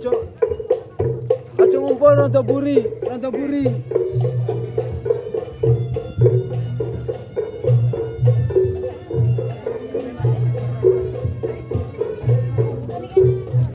aja aja ngumpul rondo buri rondo buri